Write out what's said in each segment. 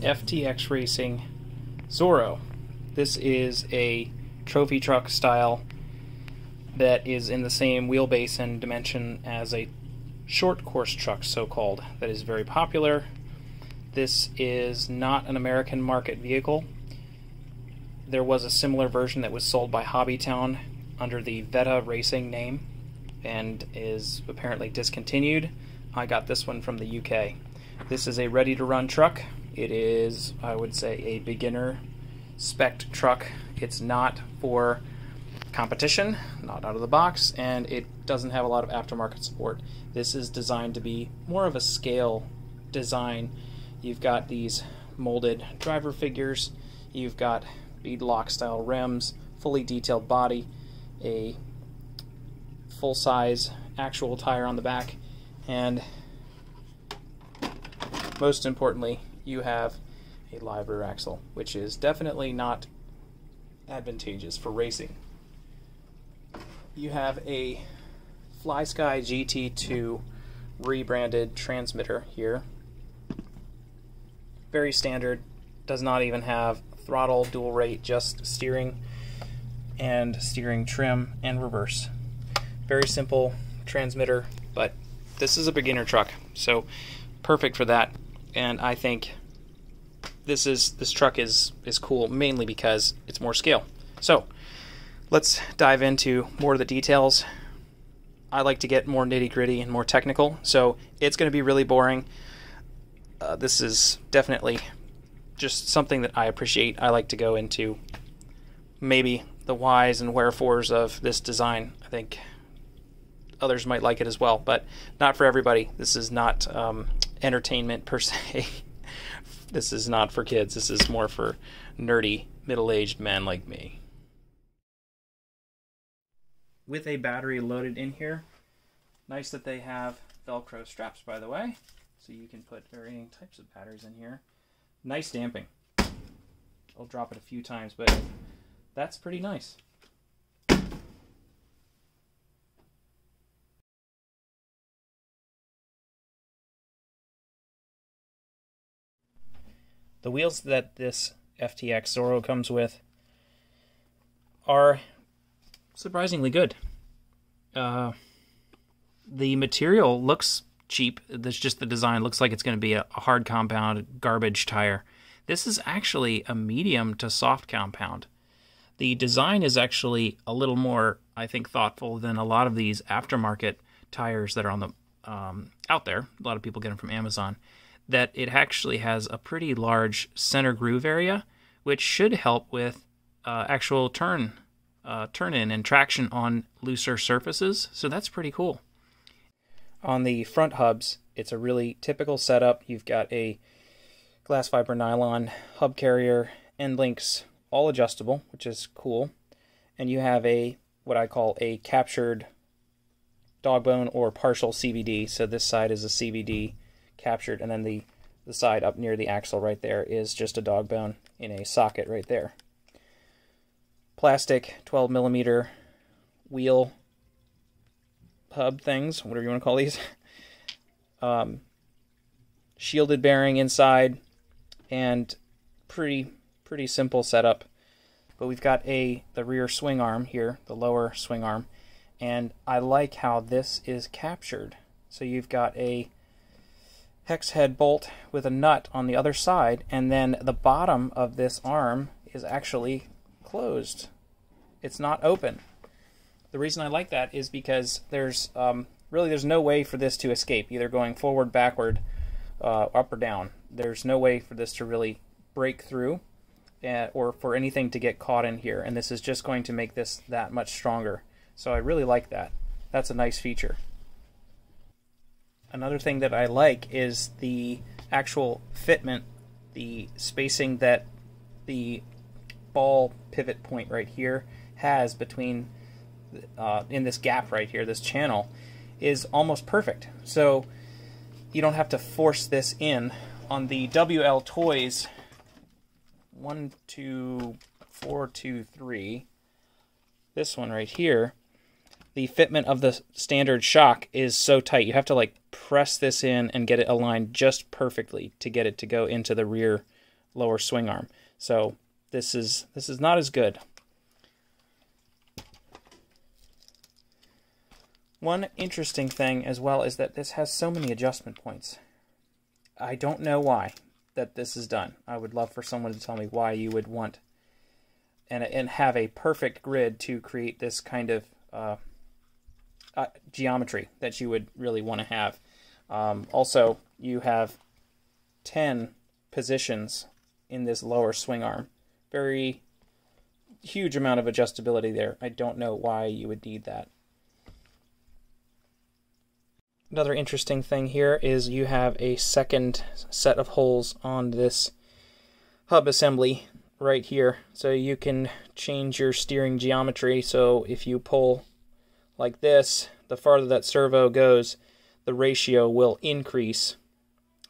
FTX Racing Zorro. This is a trophy truck style that is in the same wheelbase and dimension as a short course truck, so called, that is very popular. This is not an American market vehicle. There was a similar version that was sold by Hobbytown under the Vetta Racing name and is apparently discontinued. I got this one from the UK. This is a ready to run truck. It is, I would say, a beginner spec truck. It's not for competition, not out of the box, and it doesn't have a lot of aftermarket support. This is designed to be more of a scale design. You've got these molded driver figures, you've got beadlock style rims, fully detailed body, a full size actual tire on the back, and most importantly, you have a live rear axle, which is definitely not advantageous for racing. You have a FlySky GT2 rebranded transmitter here. Very standard, does not even have throttle, dual rate, just steering and steering trim and reverse. Very simple transmitter, but this is a beginner truck, so perfect for that. And I think this is this truck is is cool mainly because it's more scale. So let's dive into more of the details. I like to get more nitty gritty and more technical, so it's going to be really boring. Uh, this is definitely just something that I appreciate. I like to go into maybe the whys and wherefores of this design. I think others might like it as well, but not for everybody. This is not um, entertainment per se. this is not for kids. This is more for nerdy middle-aged men like me. With a battery loaded in here, nice that they have Velcro straps, by the way, so you can put varying types of batteries in here. Nice damping. I'll drop it a few times, but that's pretty nice. The wheels that this FTX Zorro comes with are surprisingly good. Uh, the material looks cheap. That's just the design looks like it's going to be a, a hard compound garbage tire. This is actually a medium to soft compound. The design is actually a little more, I think, thoughtful than a lot of these aftermarket tires that are on the um, out there. A lot of people get them from Amazon that it actually has a pretty large center groove area, which should help with uh, actual turn uh, turn in and traction on looser surfaces. So that's pretty cool. On the front hubs, it's a really typical setup. You've got a glass fiber nylon hub carrier, end links, all adjustable, which is cool. And you have a what I call a captured dog bone or partial CVD. So this side is a CVD captured, and then the, the side up near the axle right there is just a dog bone in a socket right there. Plastic 12 millimeter wheel hub things, whatever you want to call these. Um, shielded bearing inside, and pretty pretty simple setup. But we've got a the rear swing arm here, the lower swing arm, and I like how this is captured. So you've got a hex head bolt with a nut on the other side, and then the bottom of this arm is actually closed. It's not open. The reason I like that is because there's um, really there's no way for this to escape, either going forward, backward, uh, up or down. There's no way for this to really break through, uh, or for anything to get caught in here. And this is just going to make this that much stronger. So I really like that. That's a nice feature. Another thing that I like is the actual fitment, the spacing that the ball pivot point right here has between uh, in this gap right here, this channel, is almost perfect. So you don't have to force this in. On the WL Toys, one, two, four, two, three, this one right here, the fitment of the standard shock is so tight. You have to like press this in and get it aligned just perfectly to get it to go into the rear lower swing arm. So this is this is not as good. One interesting thing as well is that this has so many adjustment points. I don't know why that this is done. I would love for someone to tell me why you would want and and have a perfect grid to create this kind of uh, uh, geometry that you would really want to have. Um, also, you have 10 positions in this lower swing arm. Very huge amount of adjustability there. I don't know why you would need that. Another interesting thing here is you have a second set of holes on this hub assembly right here. So you can change your steering geometry. So if you pull like this, the farther that servo goes, the ratio will increase,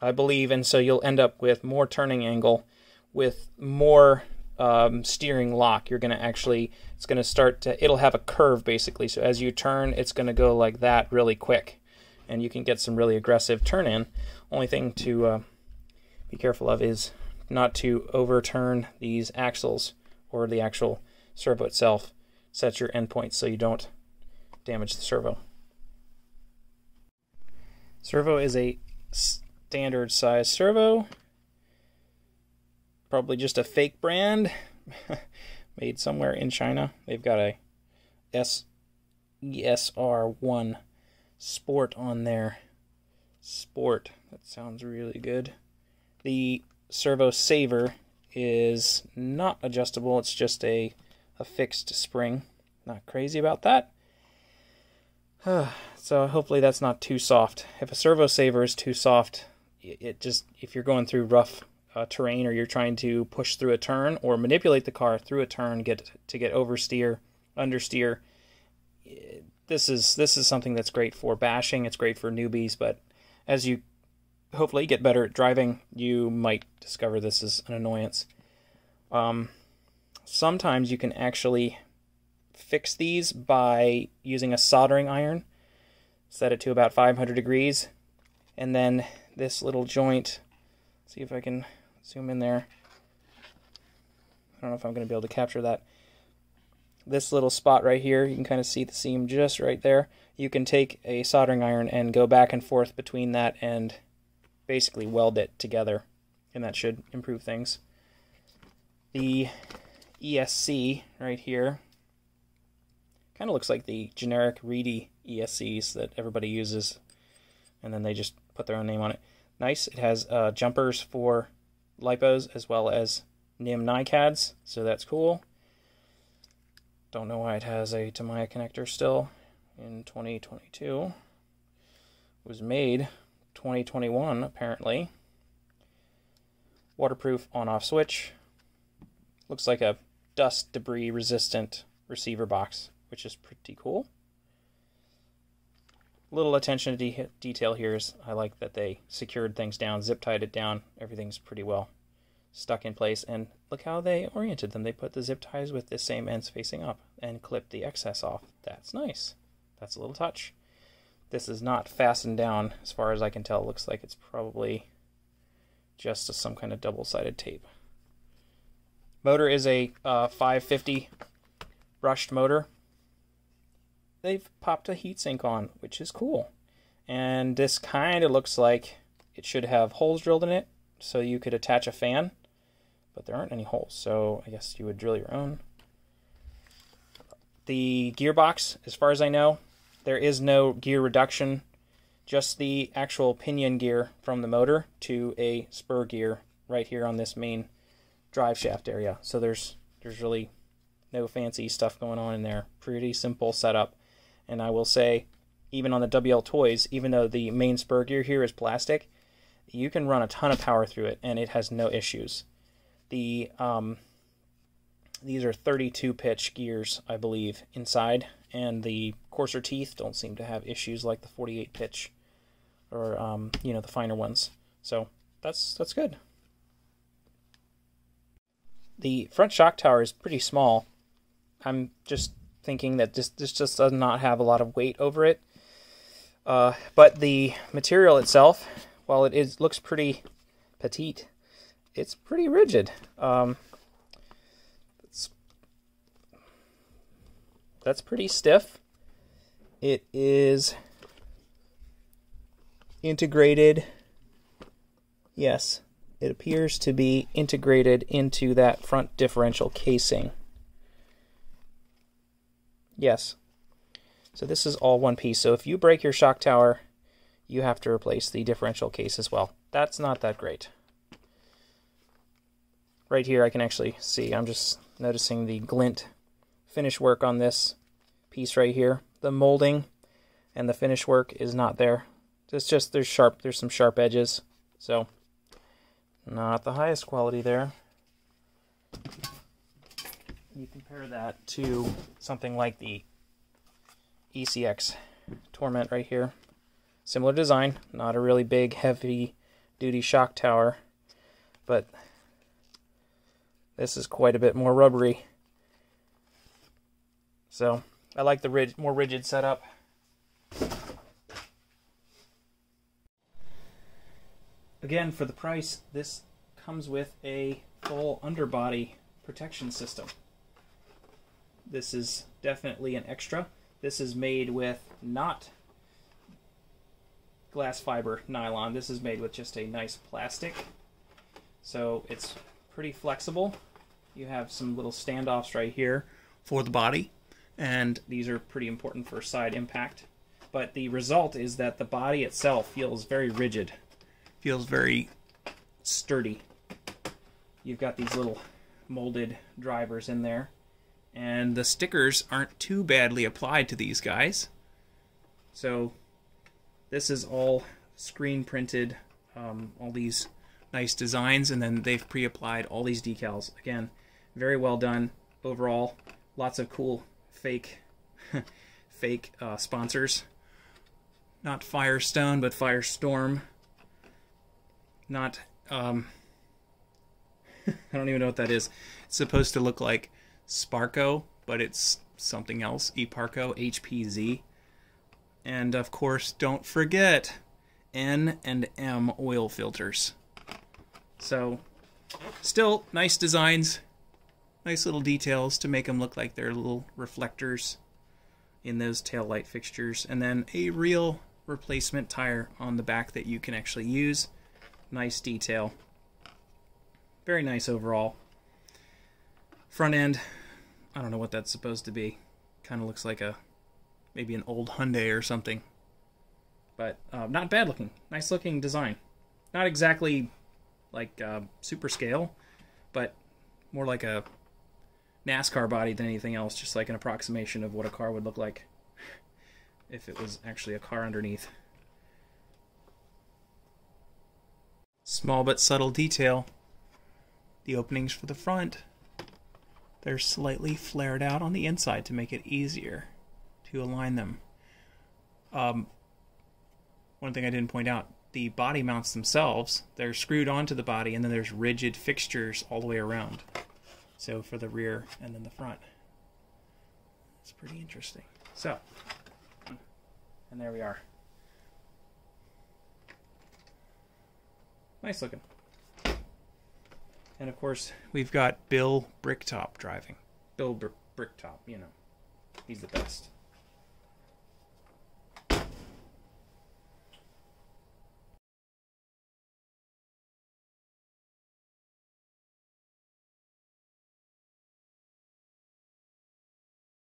I believe. And so you'll end up with more turning angle with more um, steering lock. You're going to actually, it's going to start to, it'll have a curve basically. So as you turn, it's going to go like that really quick and you can get some really aggressive turn in. Only thing to uh, be careful of is not to overturn these axles or the actual servo itself. Set your endpoints so you don't damage the servo. Servo is a standard size servo. Probably just a fake brand made somewhere in China. They've got a S ESR1 sport on there. Sport. That sounds really good. The servo saver is not adjustable. It's just a, a fixed spring. Not crazy about that. so hopefully that's not too soft. If a servo saver is too soft, it just if you're going through rough uh, terrain or you're trying to push through a turn or manipulate the car through a turn get to get oversteer, understeer, this is this is something that's great for bashing. It's great for newbies, but as you hopefully get better at driving, you might discover this is an annoyance. Um, sometimes you can actually fix these by using a soldering iron. Set it to about 500 degrees, and then this little joint. See if I can zoom in there. I don't know if I'm going to be able to capture that this little spot right here, you can kind of see the seam just right there. You can take a soldering iron and go back and forth between that and basically weld it together, and that should improve things. The ESC right here kind of looks like the generic Reedy ESCs that everybody uses, and then they just put their own name on it. Nice. It has uh, jumpers for lipos as well as NiMH NiCads, so that's cool. Don't know why it has a Tamiya connector still in 2022. It was made 2021 apparently. Waterproof on-off switch. Looks like a dust debris resistant receiver box, which is pretty cool. Little attention to de detail here is I like that they secured things down, zip tied it down. Everything's pretty well stuck in place. And look how they oriented them. They put the zip ties with the same ends facing up and clipped the excess off. That's nice. That's a little touch. This is not fastened down as far as I can tell. It looks like it's probably just some kind of double-sided tape. Motor is a uh, 550 brushed motor. They've popped a heatsink on, which is cool. And this kind of looks like it should have holes drilled in it so you could attach a fan but there aren't any holes, so I guess you would drill your own. The gearbox, as far as I know, there is no gear reduction, just the actual pinion gear from the motor to a spur gear right here on this main drive shaft area. So there's there's really no fancy stuff going on in there. Pretty simple setup. And I will say, even on the WL Toys, even though the main spur gear here is plastic, you can run a ton of power through it and it has no issues. The um, these are 32 pitch gears, I believe, inside, and the coarser teeth don't seem to have issues like the 48 pitch or um, you know the finer ones. So that's that's good. The front shock tower is pretty small. I'm just thinking that this just does not have a lot of weight over it. Uh, but the material itself, while it is looks pretty petite, it's pretty rigid. Um, it's, that's pretty stiff. It is integrated. Yes, it appears to be integrated into that front differential casing. Yes. So this is all one piece. So if you break your shock tower, you have to replace the differential case as well. That's not that great. Right here I can actually see, I'm just noticing the glint finish work on this piece right here. The molding and the finish work is not there. It's just there's sharp there's some sharp edges. So not the highest quality there. You compare that to something like the ECX Torment right here. Similar design, not a really big, heavy duty shock tower, but this is quite a bit more rubbery. So I like the more rigid setup. Again, for the price, this comes with a full underbody protection system. This is definitely an extra. This is made with not glass fiber nylon. This is made with just a nice plastic. So it's pretty flexible. You have some little standoffs right here for the body, and these are pretty important for side impact. But the result is that the body itself feels very rigid, feels very sturdy. You've got these little molded drivers in there, and the stickers aren't too badly applied to these guys. So this is all screen printed, um, all these nice designs, and then they've pre-applied all these decals. Again, very well done overall. Lots of cool fake, fake uh, sponsors. Not Firestone, but Firestorm. Not, um, I don't even know what that is. It's supposed to look like Sparco, but it's something else. Eparco, HPZ. And of course, don't forget N and M oil filters. So, still nice designs, nice little details to make them look like they're little reflectors in those tail light fixtures. And then a real replacement tire on the back that you can actually use. Nice detail. Very nice overall. Front end, I don't know what that's supposed to be. Kind of looks like a maybe an old Hyundai or something. But uh, not bad looking. Nice looking design. Not exactly like uh, super scale, but more like a NASCAR body than anything else. Just like an approximation of what a car would look like if it was actually a car underneath. Small but subtle detail. The openings for the front, they're slightly flared out on the inside to make it easier to align them. Um, one thing I didn't point out, the body mounts themselves, they're screwed onto the body and then there's rigid fixtures all the way around. So for the rear and then the front. It's pretty interesting. So, and there we are. Nice looking. And of course, we've got Bill Bricktop driving. Bill Br- Bricktop, you know. He's the best.